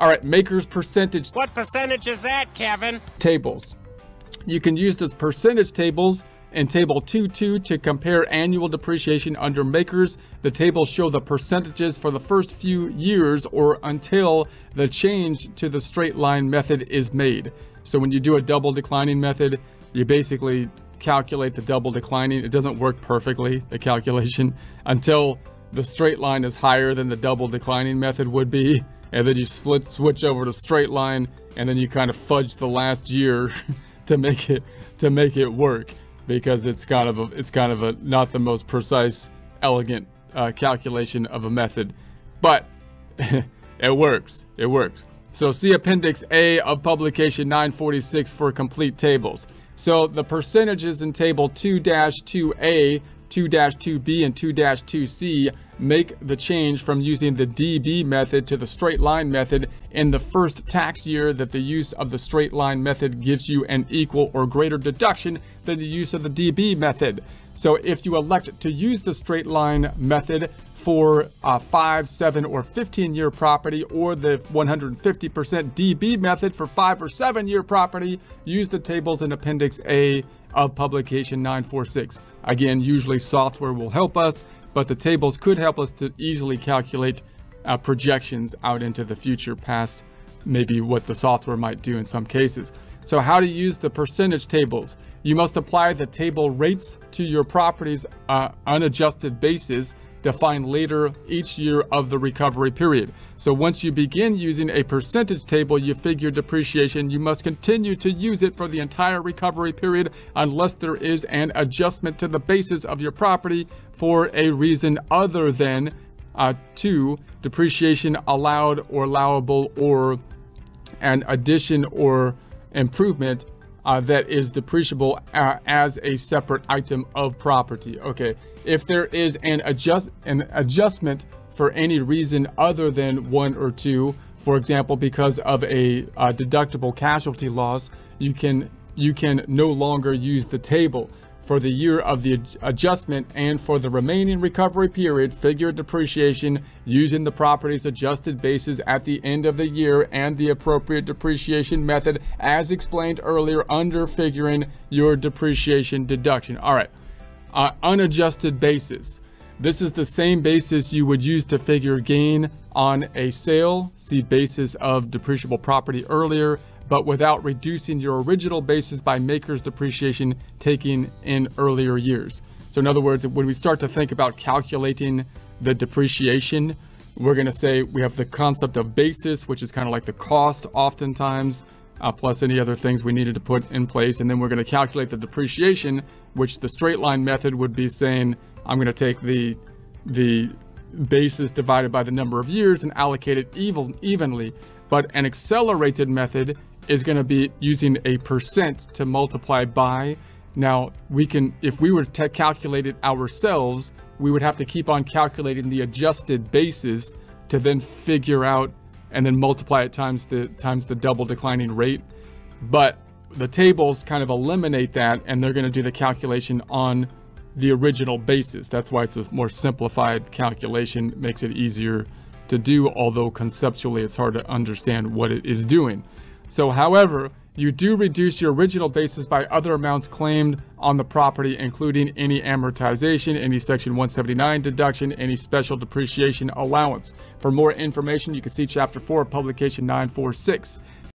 All right, MACRS percentage What percentage is that, Kevin? tables. You can use this percentage tables in table 2.2 to compare annual depreciation under MACRS. The tables show the percentages for the first few years or until the change to the straight line method is made. So when you do a double declining method, you basically calculate the double declining. It doesn't work perfectly, the calculation, until the straight line is higher than the double declining method would be. And then you split, switch over to straight line, and then you kind of fudge the last year to make it to make it work because it's kind of a it's kind of a not the most precise, elegant uh, calculation of a method, but it works. It works. So see Appendix A of Publication 946 for complete tables. So the percentages in Table 2-2A, 2-2B, and 2-2C make the change from using the DB method to the straight line method in the first tax year that the use of the straight line method gives you an equal or greater deduction than the use of the DB method. So if you elect to use the straight line method for a 5, 7, or 15 year property or the 150% DB method for 5 or 7 year property, use the tables in Appendix A of Publication 946. Again, usually software will help us, but the tables could help us to easily calculate uh, projections out into the future past maybe what the software might do in some cases. So how to use the percentage tables. You must apply the table rates to your property's uh, unadjusted basis defined later each year of the recovery period. So once you begin using a percentage table, you figure depreciation, you must continue to use it for the entire recovery period unless there is an adjustment to the basis of your property for a reason other than uh, two, depreciation allowed or allowable or an addition or improvement uh, that is depreciable uh, as a separate item of property. Okay, if there is an adjust an adjustment for any reason other than one or two, for example, because of a uh, deductible casualty loss, you can you can no longer use the table for the year of the adjustment and for the remaining recovery period, figure depreciation using the property's adjusted basis at the end of the year and the appropriate depreciation method as explained earlier under figuring your depreciation deduction. All right, uh, unadjusted basis. This is the same basis you would use to figure gain on a sale. See basis of depreciable property earlier but without reducing your original basis by MACRS depreciation taken in earlier years. So in other words, when we start to think about calculating the depreciation, we're going to say we have the concept of basis, which is kind of like the cost oftentimes, uh, plus any other things we needed to put in place. And then we're going to calculate the depreciation, which the straight line method would be saying, I'm going to take the, the basis divided by the number of years and allocate it even, evenly. But an accelerated method is going to be using a percent to multiply by. Now, we can, if we were to calculate it ourselves, we would have to keep on calculating the adjusted basis to then figure out and then multiply it times the times the double declining rate. But the tables kind of eliminate that and they're going to do the calculation on the original basis. That's why it's a more simplified calculation, makes it easier to do, although conceptually it's hard to understand what it is doing. So however, you do reduce your original basis by other amounts claimed on the property, including any amortization, any Section 179 deduction, any special depreciation allowance. For more information, you can see Chapter 4 Publication 946.